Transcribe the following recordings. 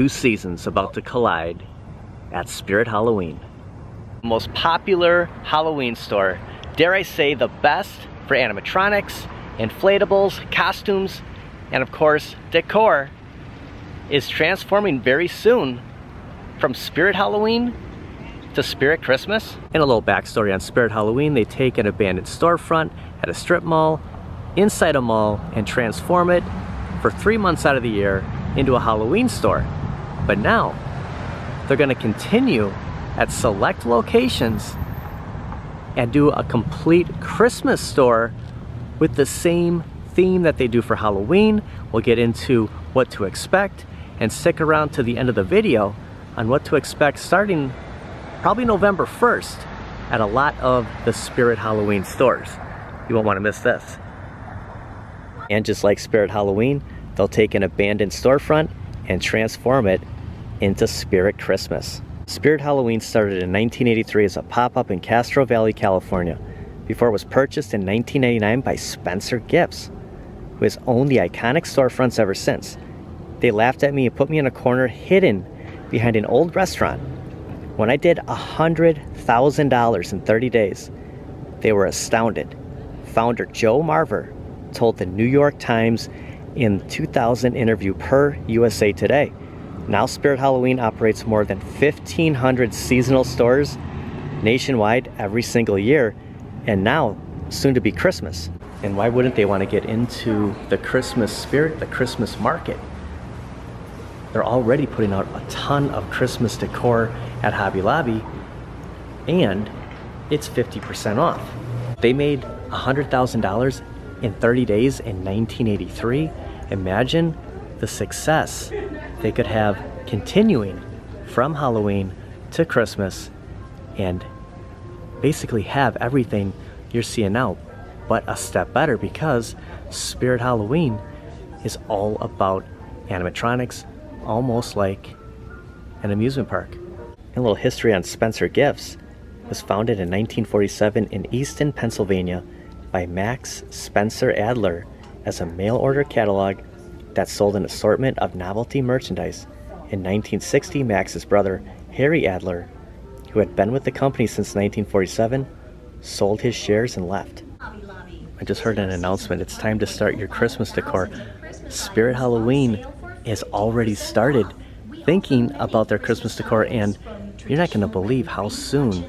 two seasons about to collide at Spirit Halloween. Most popular Halloween store, dare I say the best for animatronics, inflatables, costumes, and of course decor, is transforming very soon from Spirit Halloween to Spirit Christmas. And a little backstory on Spirit Halloween, they take an abandoned storefront at a strip mall, inside a mall, and transform it for three months out of the year into a Halloween store. But now, they're gonna continue at select locations and do a complete Christmas store with the same theme that they do for Halloween. We'll get into what to expect and stick around to the end of the video on what to expect starting probably November 1st at a lot of the Spirit Halloween stores. You won't want to miss this. And just like Spirit Halloween, they'll take an abandoned storefront and transform it into Spirit Christmas. Spirit Halloween started in 1983 as a pop-up in Castro Valley, California, before it was purchased in 1999 by Spencer Gifts, who has owned the iconic storefronts ever since. They laughed at me and put me in a corner hidden behind an old restaurant when I did $100,000 in 30 days, they were astounded. Founder Joe Marver told the New York Times in 2000 interview per USA Today. Now Spirit Halloween operates more than 1,500 seasonal stores nationwide every single year, and now soon to be Christmas. And why wouldn't they want to get into the Christmas spirit, the Christmas market? They're already putting out a ton of Christmas decor at Hobby Lobby and it's 50% off. They made $100,000 in 30 days in 1983. Imagine the success they could have continuing from Halloween to Christmas and basically have everything you're seeing now, but a step better because Spirit Halloween is all about animatronics, almost like an amusement park. A little history on Spencer Gifts was founded in 1947 in Easton, Pennsylvania by Max Spencer Adler as a mail order catalog that sold an assortment of novelty merchandise. In 1960, Max's brother, Harry Adler, who had been with the company since 1947, sold his shares and left. I just heard an announcement. It's time to start your Christmas decor. Spirit Halloween has already started thinking about their Christmas decor, and you're not going to believe how soon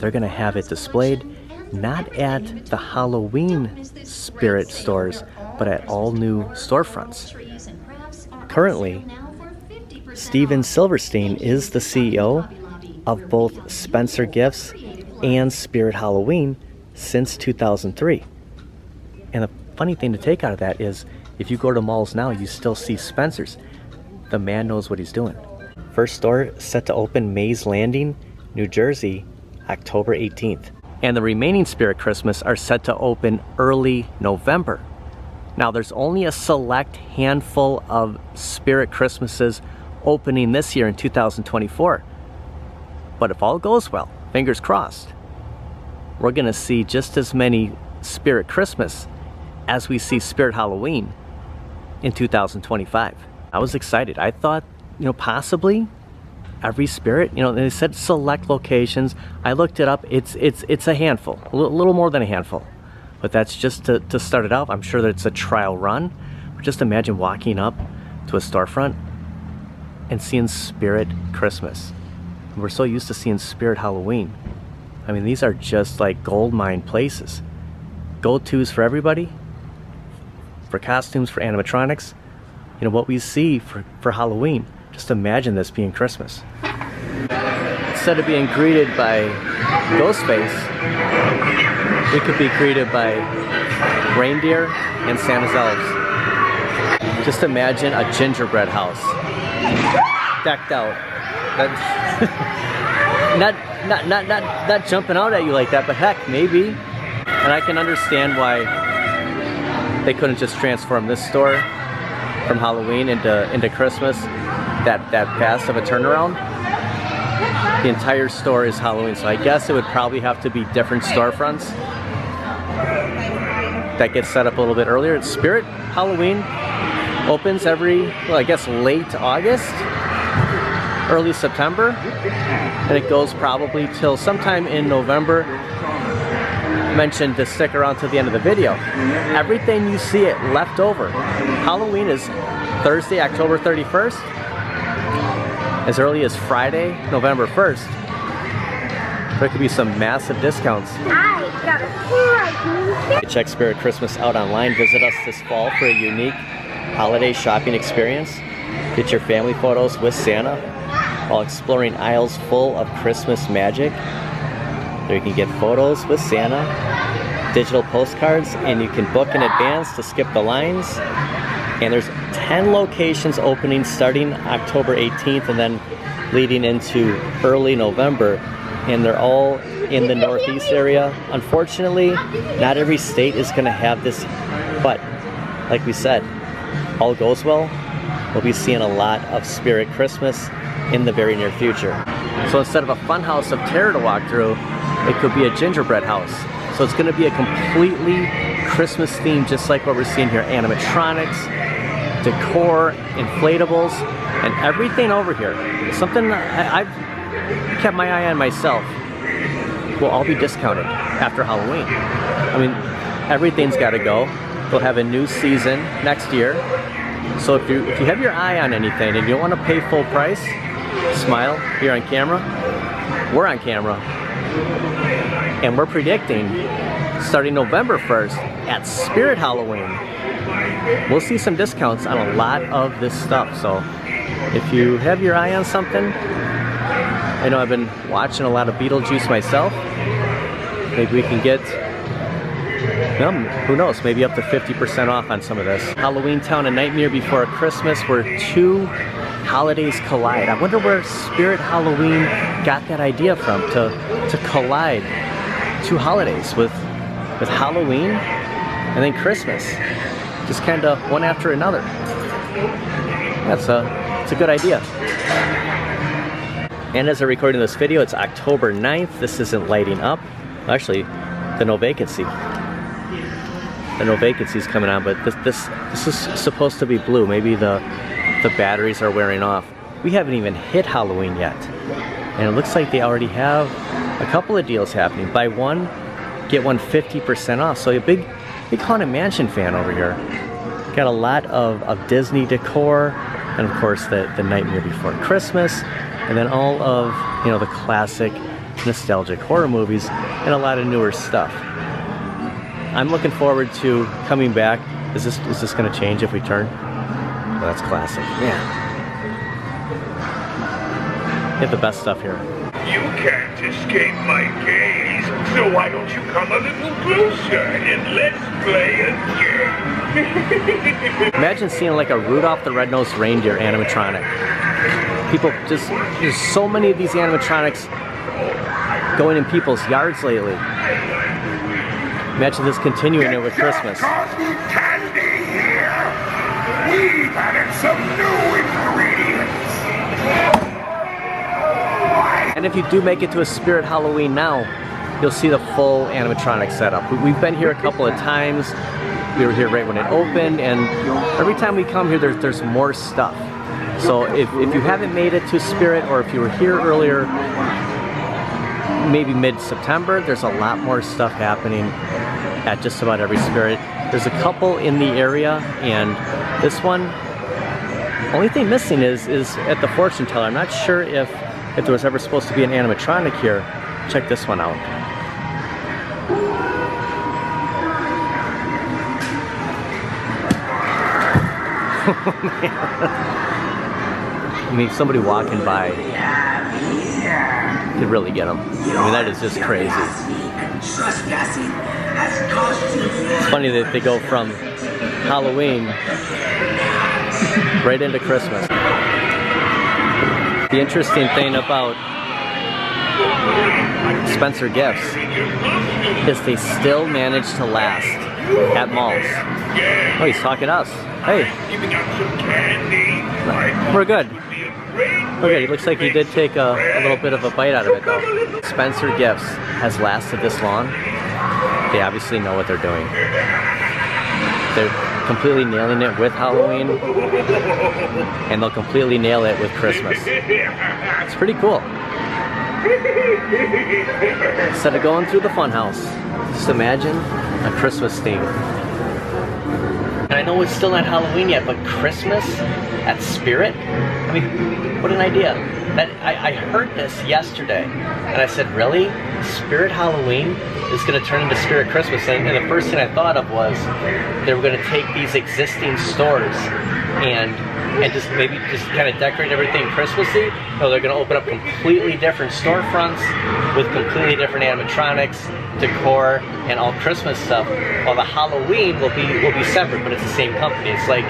they're going to have it displayed, not at the Halloween spirit stores, but at all new storefronts. Currently, Steven Silverstein is the CEO of both Spencer Gifts and Spirit Halloween since 2003. And the funny thing to take out of that is if you go to malls now, you still see Spencer's. The man knows what he's doing. First store set to open Mays Landing, New Jersey, October 18th. And the remaining Spirit Christmas are set to open early November. Now there's only a select handful of Spirit Christmases opening this year in 2024. But if all goes well, fingers crossed, we're gonna see just as many Spirit Christmas as we see Spirit Halloween in 2025. I was excited. I thought, you know, possibly every spirit, you know, they said select locations. I looked it up. It's it's it's a handful, a little more than a handful. But that's just to, to start it out. I'm sure that it's a trial run. But just imagine walking up to a storefront and seeing Spirit Christmas. We're so used to seeing Spirit Halloween. I mean, these are just like gold mine places. Go-tos for everybody, for costumes, for animatronics, you know, what we see for, for Halloween. Just imagine this being Christmas. Instead of being greeted by Ghostface, we could be greeted by reindeer and Santa's elves. Just imagine a gingerbread house decked out. not, not, not, not, not jumping out at you like that, but heck, maybe. And I can understand why they couldn't just transform this store from Halloween into into Christmas that that fast of a turnaround. The entire store is Halloween, so I guess it would probably have to be different storefronts that get set up a little bit earlier. Spirit Halloween Opens every, well I guess late August, early September, and it goes probably till sometime in November. Mentioned to stick around to the end of the video. Everything you see it left over. Halloween is Thursday, October 31st, as early as Friday, November 1st. There could be some massive discounts. Check Spirit Christmas out online. Visit us this fall for a unique holiday shopping experience. Get your family photos with Santa while exploring aisles full of Christmas magic. There you can get photos with Santa, digital postcards, and you can book in advance to skip the lines. And there's 10 locations opening starting October 18th and then leading into early November. And they're all in the Northeast area. Unfortunately, not every state is gonna have this, but like we said, all goes well, we'll be seeing a lot of Spirit Christmas in the very near future. So instead of a fun house of terror to walk through, it could be a gingerbread house. So it's gonna be a completely Christmas theme, just like what we're seeing here. Animatronics, decor, inflatables, and everything over here. Something I, I've kept my eye on myself will all be discounted after Halloween. I mean, everything's gotta go. They'll have a new season next year. So if you, if you have your eye on anything and you don't wanna pay full price, smile here on camera. We're on camera. And we're predicting starting November 1st at Spirit Halloween, we'll see some discounts on a lot of this stuff. So if you have your eye on something, I know I've been watching a lot of Beetlejuice myself. Maybe we can get, um, who knows, maybe up to 50% off on some of this. Halloween Town, A Nightmare Before Christmas, where two holidays collide. I wonder where Spirit Halloween got that idea from, to, to collide two holidays with, with Halloween and then Christmas. Just kind of one after another. That's a, it's a good idea. And as I'm recording this video, it's October 9th. This isn't lighting up. Actually, the no vacancy. The no vacancy is coming on, but this, this, this is supposed to be blue. Maybe the, the batteries are wearing off. We haven't even hit Halloween yet. And it looks like they already have a couple of deals happening. Buy one, get one 50% off. So a big, big Haunted Mansion fan over here. Got a lot of, of Disney decor, and of course the, the Nightmare Before Christmas, and then all of, you know, the classic nostalgic horror movies and a lot of newer stuff. I'm looking forward to coming back. Is this is this gonna change if we turn? Oh, that's classic. Yeah. Get the best stuff here. You can't escape my gaze, so why don't you come a little closer and let's play a game? Imagine seeing like a Rudolph the Red-Nosed Reindeer animatronic. People just, there's so many of these animatronics going in people's yards lately. Imagine this continuing with Christmas. We've added some new ingredients! And if you do make it to a Spirit Halloween now, you'll see the full animatronic setup. We- We've been here a couple of times. We were here right when it opened, and every time we come here, there's, there's more stuff. So if, if you haven't made it to Spirit, or if you were here earlier, maybe mid-September, there's a lot more stuff happening at just about every Spirit. There's a couple in the area, and this one, only thing missing is is at the fortune teller. I'm not sure if if there was ever supposed to be an animatronic here. Check this one out. I mean, somebody walking by could really get them. I mean, that is just crazy. It's funny that they go from Halloween right into Christmas. The interesting thing about Spencer Gifts is they still manage to last at malls. Oh, he's talking to us. Hey, Giving out some we're good. Would be a great Okay, it looks like he did take a, a little bit of a bite out of it though. Spencer Gifts has lasted this long. They obviously know what they're doing. They're, completely nailing it with Halloween, and they'll completely nail it with Christmas. It's pretty cool. Instead of going through the funhouse, just imagine a Christmas theme. I know it's still not Halloween yet, but Christmas at Spirit? I mean, what an idea. That I, I heard this yesterday, and I said, really? Spirit Halloween is going to turn into Spirit Christmas? And, and the first thing I thought of was they were going to take these existing stores and and just maybe just kind of decorate everything Christmassy. No, they're going to open up completely different storefronts with completely different animatronics, decor, and all Christmas stuff. While the Halloween will be will be separate, but it's the same company. It's like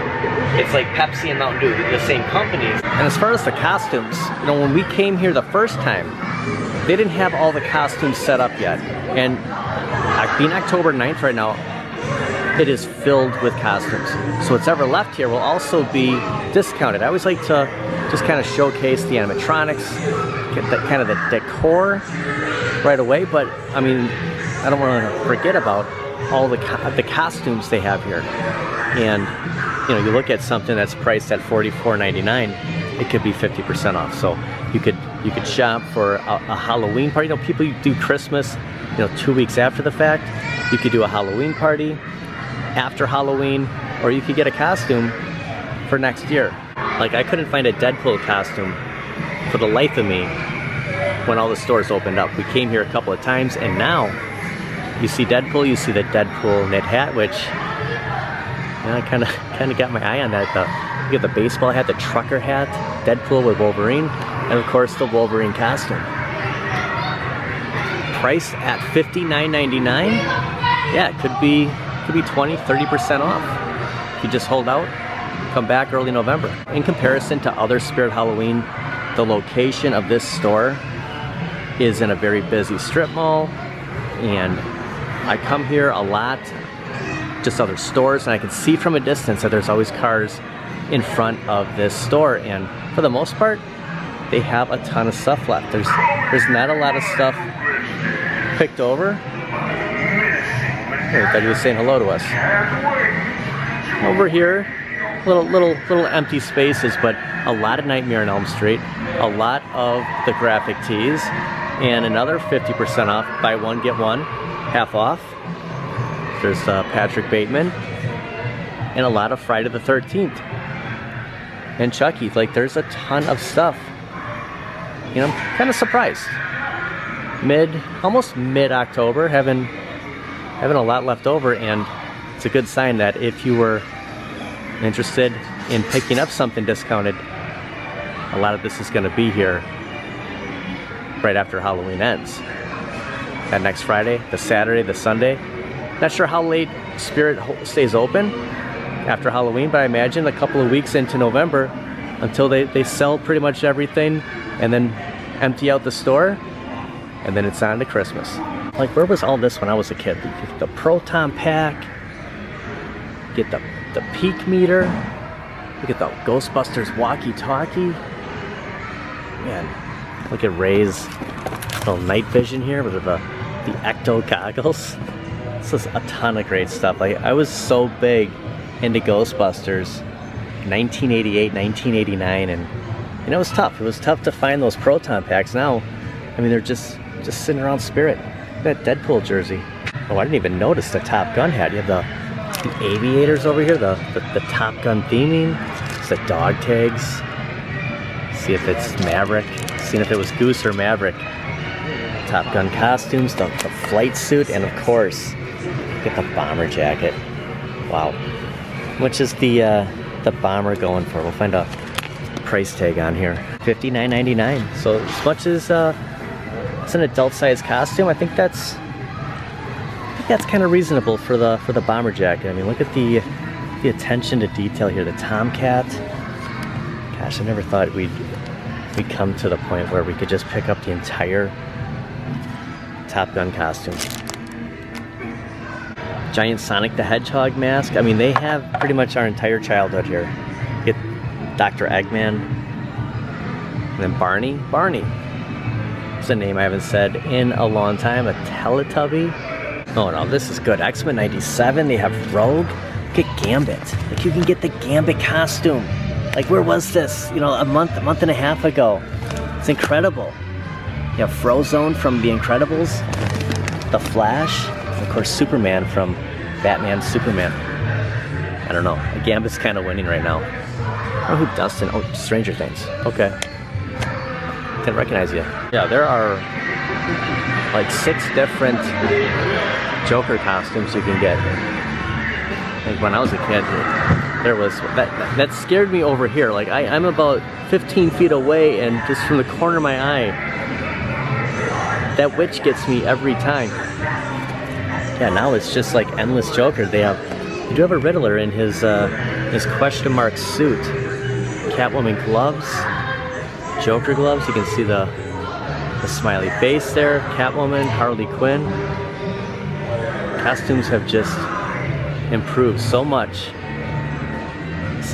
it's like Pepsi and Mountain Dew, the same companies. And as far as the costumes, you know, when we came here the first time, they didn't have all the costumes set up yet. And being October 9th right now, it is filled with costumes. So what's ever left here will also be discounted. I always like to just kind of showcase the animatronics, get that kind of the decor right away, but I mean, I don't want to forget about all the, co the costumes they have here. And you know, you look at something that's priced at $44.99, it could be 50% off. So you could you could shop for a, a Halloween party. You know, people do Christmas, you know, two weeks after the fact. You could do a Halloween party after Halloween, or you could get a costume for next year. Like I couldn't find a Deadpool costume for the life of me when all the stores opened up. We came here a couple of times and now you see Deadpool, you see the Deadpool knit hat, which you know, I kind of kind of got my eye on that. The, you get the baseball hat, the trucker hat, Deadpool with Wolverine, and of course the Wolverine costume. Price at $59.99. Yeah, it could be could be 20, 30% off. If you just hold out, come back early November. In comparison to other Spirit Halloween, the location of this store is in a very busy strip mall and I come here a lot, just other stores, and I can see from a distance that there's always cars in front of this store and for the most part they have a ton of stuff left. There's there's not a lot of stuff picked over I thought he was saying hello to us. Over here, little little little empty spaces, but a lot of Nightmare on Elm Street, a lot of the graphic tees, and another 50% off. Buy one get one, half off. There's uh, Patrick Bateman, and a lot of Friday the 13th. And Chucky, like there's a ton of stuff. You know, I'm kind of surprised. Mid, almost mid-October, having having a lot left over and it's a good sign that if you were interested in picking up something discounted, a lot of this is going to be here right after Halloween ends. That next Friday, the Saturday, the Sunday. Not sure how late Spirit stays open after Halloween, but I imagine a couple of weeks into November until they, they sell pretty much everything and then empty out the store and then it's on to Christmas. Like, where was all this when I was a kid? The, Proton Pack, get the, the peak meter, look at the Ghostbusters walkie-talkie. Man, look at Ray's little night vision here with the, the Ecto goggles. This is a ton of great stuff. Like, I was so big into Ghostbusters 1988, 1989, and, and it was tough. It was tough to find those Proton Packs. Now, I mean, they're just, just sitting around Spirit that Deadpool jersey. Oh, I didn't even notice the Top Gun hat. You have the, the aviators over here, the, the, the Top Gun theming. It's the dog tags. See if it's Maverick. Seeing if it was Goose or Maverick. Top Gun costumes, the, the flight suit, and of course, get the bomber jacket. Wow. Which is the uh, the bomber going for? We'll find a price tag on here. $59.99. So as much as uh, it's an adult size costume. I think that's I think that's kind of reasonable for the for the bomber jacket. I mean, look at the the attention to detail here. The Tomcat. Gosh, I never thought we'd we'd come to the point where we could just pick up the entire Top Gun costume. Giant Sonic the Hedgehog mask. I mean, they have pretty much our entire childhood here. Get Dr. Eggman, and then Barney. Barney, It's a name I haven't said in a long time. A Teletubby. Oh no, this is good. X-Men 97, they have Rogue. Look at Gambit. Like you can get the Gambit costume. Like where was this? You know, a month, a month and a half ago. It's incredible. You have Frozone from The Incredibles, The Flash, of course Superman from Batman Superman. I don't know. Gambit's kind of winning right now. Oh, who Dustin? Oh, Stranger Things. Okay. Didn't recognize you. Yeah, there are like six different Joker costumes you can get. Like when I was a kid, there was that that scared me over here. Like I, I'm about 15 feet away, and just from the corner of my eye, that witch gets me every time. Yeah, now it's just like endless Joker. They have, they do have a Riddler in his uh, his question mark suit. Catwoman gloves, Joker gloves. You can see the the smiley face there. Catwoman, Harley Quinn. Costumes have just improved so much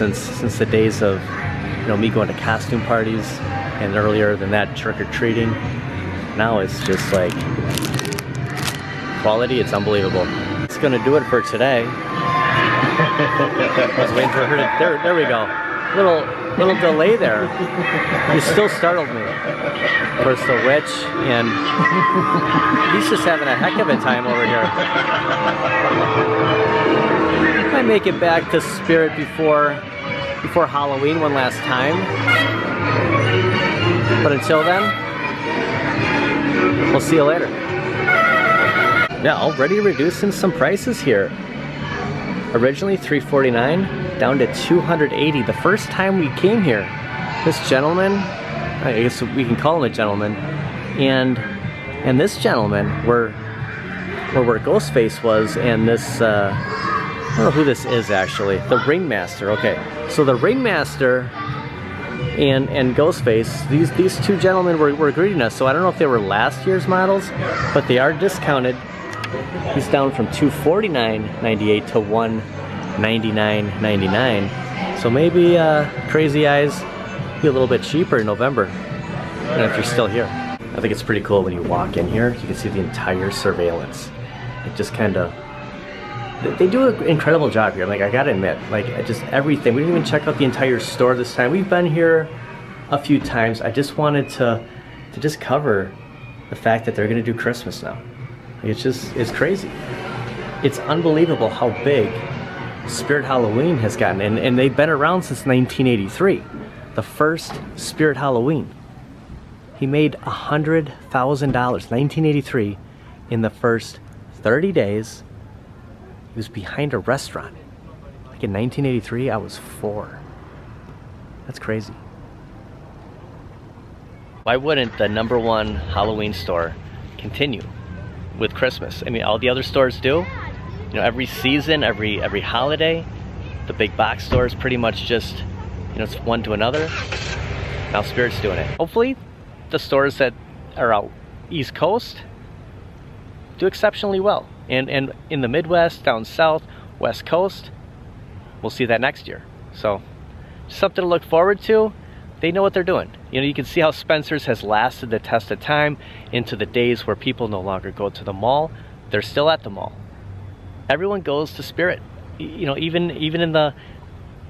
since since the days of you know me going to costume parties and earlier than that trick or treating. Now it's just like quality, it's unbelievable. It's gonna do it for today. I was waiting for her to there there we go. Little little delay there. You still startled me. Of course the witch and he's just having a heck of a time over here. Make it back to Spirit before before Halloween one last time. But until then, we'll see you later. Yeah, already reducing some prices here. Originally 349 down to 280 the first time we came here. This gentleman, I guess we can call him a gentleman, and and this gentleman were, where, where Ghostface was and this uh, I don't know who this is actually. The Ringmaster, okay. So the Ringmaster and and Ghostface, these these two gentlemen were, were greeting us. So I don't know if they were last year's models, but they are discounted. He's down from 249.98 to 199.99. So maybe uh, Crazy Eyes be a little bit cheaper in November. And if you're still here. I think it's pretty cool when you walk in here, you can see the entire surveillance. It just kind of they do an incredible job here. Like I gotta admit, like just everything. We didn't even check out the entire store this time. We've been here a few times. I just wanted to to just cover the fact that they're gonna do Christmas now. It's just it's crazy. It's unbelievable how big Spirit Halloween has gotten, and, and they've been around since 1983. The first Spirit Halloween. He made a $100,000, 1983, in the first 30 days he was behind a restaurant. Like in 1983, I was four. That's crazy. Why wouldn't the number one Halloween store continue with Christmas? I mean, all the other stores do. You know, every season, every every holiday, the big box stores pretty much just, you know, it's one to another. Now Spirit's doing it. Hopefully, the stores that are out East Coast do exceptionally well. And, and in the Midwest, down south, West Coast, we'll see that next year. So something to look forward to. They know what they're doing. You know, you can see how Spencer's has lasted the test of time into the days where people no longer go to the mall. They're still at the mall. Everyone goes to Spirit. You know, even even in the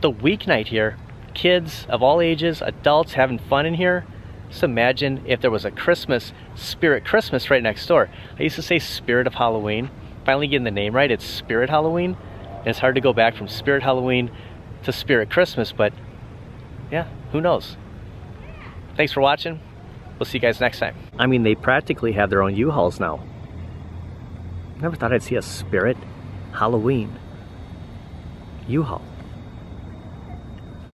the weeknight here, kids of all ages, adults having fun in here. Just imagine if there was a Christmas, Spirit Christmas right next door. I used to say Spirit of Halloween finally getting the name right. It's Spirit Halloween. And it's hard to go back from Spirit Halloween to Spirit Christmas, but yeah, who knows? Thanks for watching. We'll see you guys next time. I mean, they practically have their own U-Hauls now. Never thought I'd see a Spirit Halloween U-Haul.